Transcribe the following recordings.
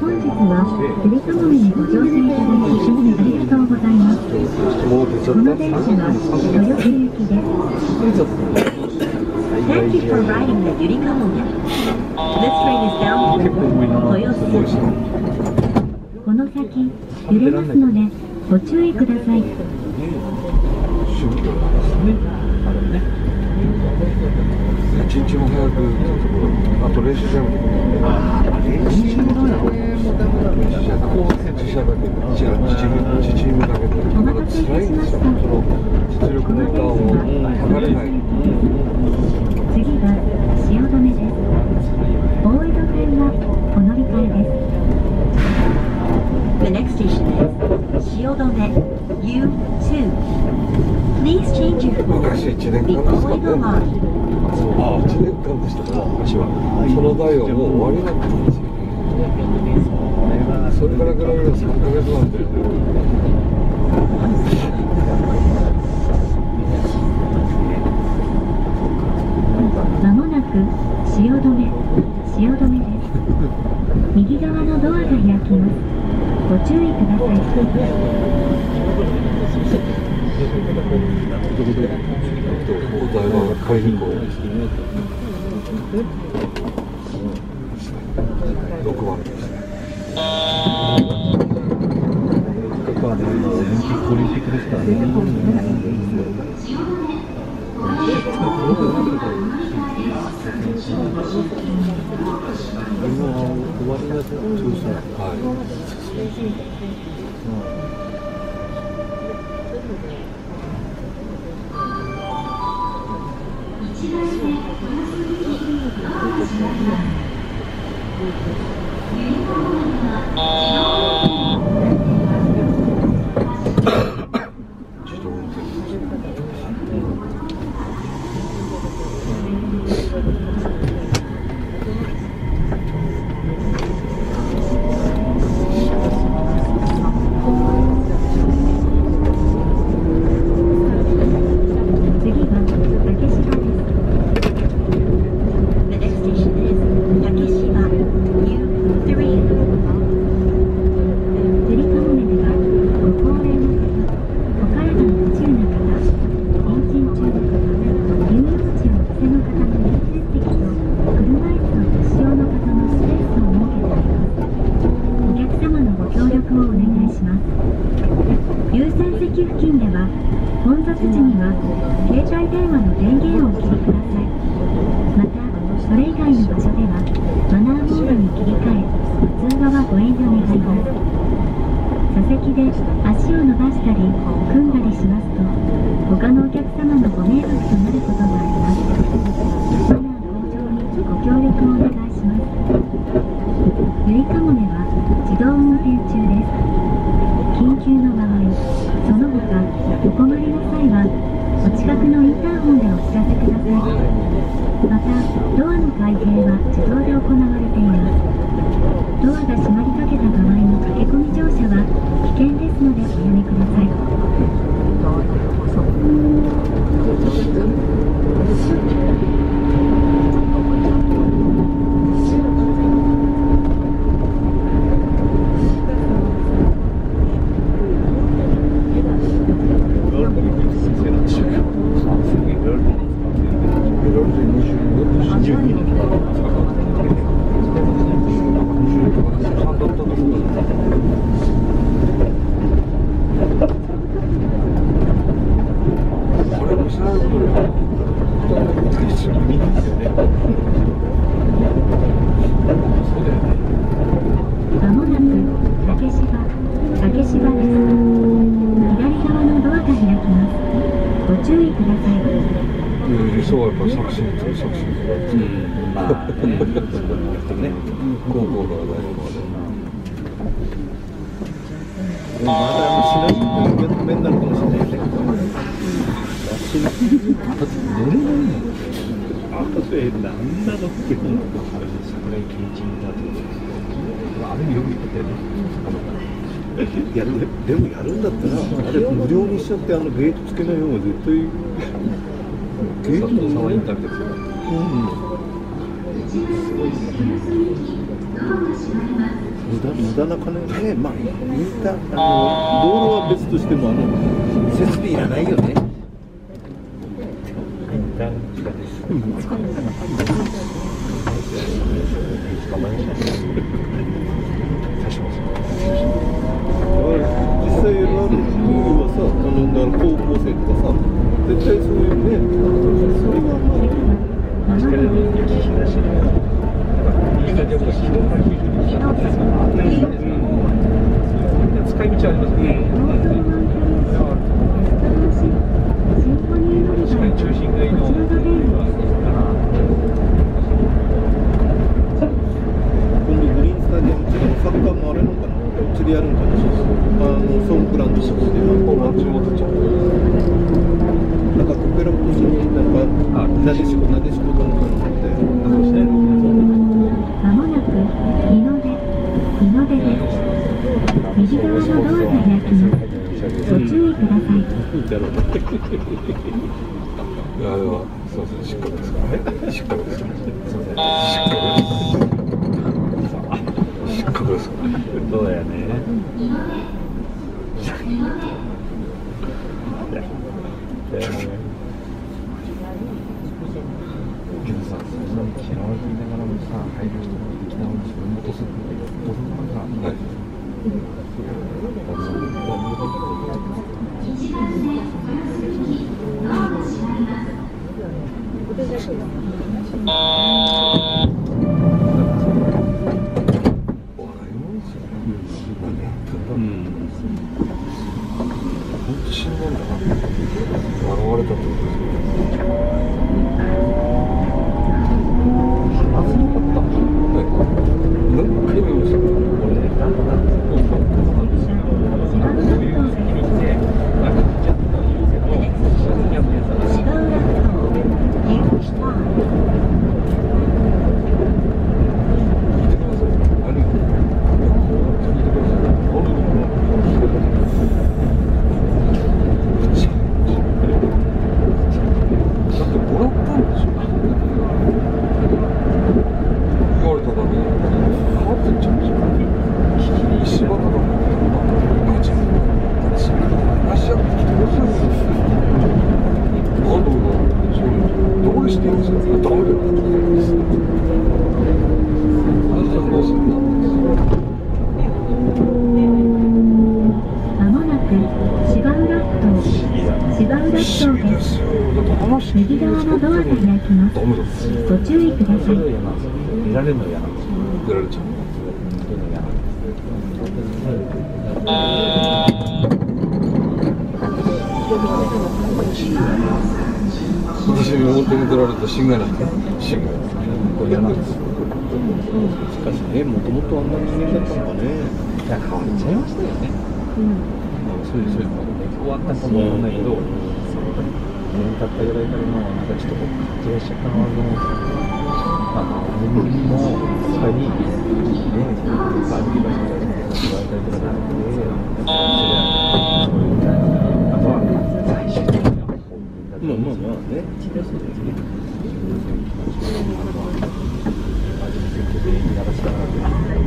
本日はゆりかもめにご乗車いただきありがとうございますこの電車は豊洲行きです Thank you for riding the ゆりかもめ This train is bound for 豊洲この先揺れますのでご注意ください。一日も早くところ、あと練習じゃなくて、練習もダメなの練習じゃなくて、自社だけで、自社自チーム自チームだけで、おだから待たせい辛いんですよ。たしましたその実力の歌を測れない。次は汐留です大江戸線はお乗り換えです The next station is 汐留 U2 Please change your 昔1年 the 間ですか Oedo ね。line そう1年間でしたから、昔は。その代はもう終わりだったんですよ。それから比べれば3ヶ月なんで。まもなく汐留汐留です右側のドアが開きますご注意ください。お台場が買い。に行こう。6番ですね。ここはね、オリンピックオリンピックですからね。今終わりだと、そうそう。はい。自動運転ですね。次は竹芝です The next station is 竹芝 U3 ゆりかもめではご高齢の方お体の不自由な方妊娠中の方入浴地をお店の方の面接席と車椅子の年用の方のスペースを設けてありますお客様のご協力をお願いします優先席付近では混雑時には携帯電話の電源をお切りくださいまたそれ以外の場所ではマナーモードに切り替え通話はご遠慮願います座席で足を伸ばしたり組んだりしますと他のお客様のご迷惑となることがありますマナー向上にご協力をお願いしますゆりかもめは自動運転中です緊急の場合その他お困りの際はお近くのインターホンでお知らせくださいまたドアの開閉は自動で行われていますドアが閉まり Okay. まあ、ね、そこに行くとね。高校から大学まで。まだあの、白い受け止めになるかもしれないね。私、だって寝れないの。あ、それ、なんだろうって。あれです。これ、禁止になってあれ、よく言ってたよね。いやででもやるんだったら、あれ無料にしちゃって、あのゲートつけない方が絶対。ゲート佐藤さんはインタビューですよ。無駄無駄な金ね、まあ、インターあの道路は別としてもあの設備いらないよね。インター地あまもなく使い道ありますね。シンフォニー乗り場へこちらがベルです今度グリンスタジアム違うサッカーもあれのかな。釣りやるんかな。あのソンクランドシティでなんか地元ちゃんなんかコペラポジになんかなでしこなでしこどんどんってまもなく日の出日の出です右側のドアが開きますご注意くださいいやではすいません失格ですか失格ですかすいません失格です失格ですからそうやねけどさそんなに嫌われていながらもさ入る人もできなり自分も落とすって落とすのがはいお笑いんだうん本当死んだんだな笑われたってことですよ話せなかったはい何回も言いました俺ねなんか芝浦ふ頭芝浦ふ頭 U スターだってもらったんでしょ言われただけで変わってっちゃうんですよ石場だろガチャガチャ足やってきてくださいよあどうだそうどうしていいんですかダメだよどうするんだまもなく芝浦ふ頭芝浦ふ不思議頭でですすよだって話して右側のドアが開きますご注意ください見られるの嫌なんですよ出られちゃう私に表に出られたシンガーなんだシンガーこれ嫌なんですしかしねもともとあんな人間だったのかねいや変わっちゃいましたよね。そうですよ。終わったかもわかんないけど、2年経ったぐらいからのなんかちょっとこう勘違いしちゃったのはあのあの人間も他にねバービーバーみたいな言われたりとかなくて、そういう感じあとは最終的には本人だとまあまあまあねそうですね。真面目に結局演技ならしながら。あま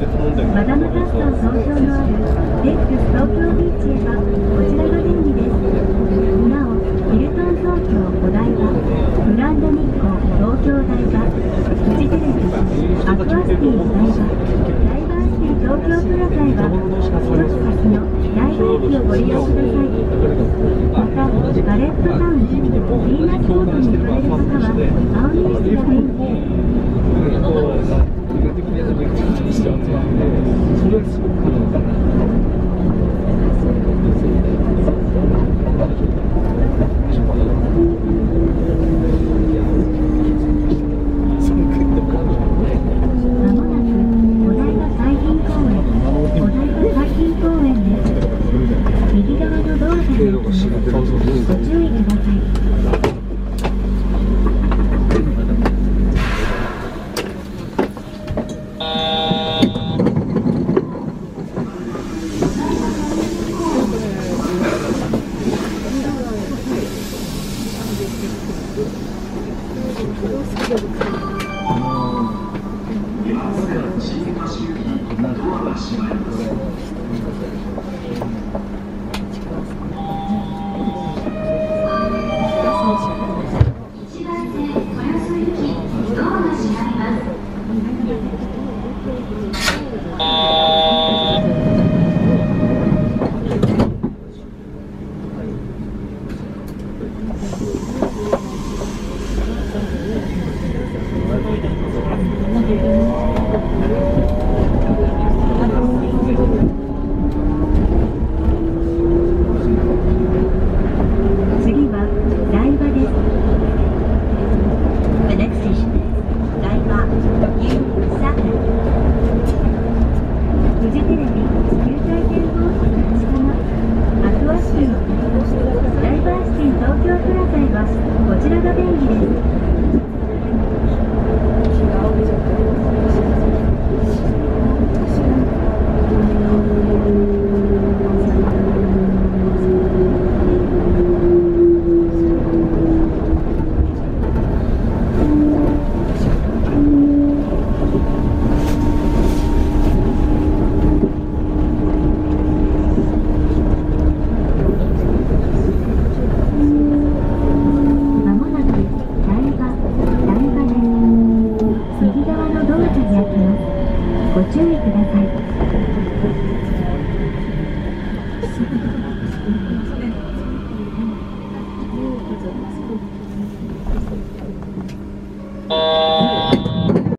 別問題があると思うで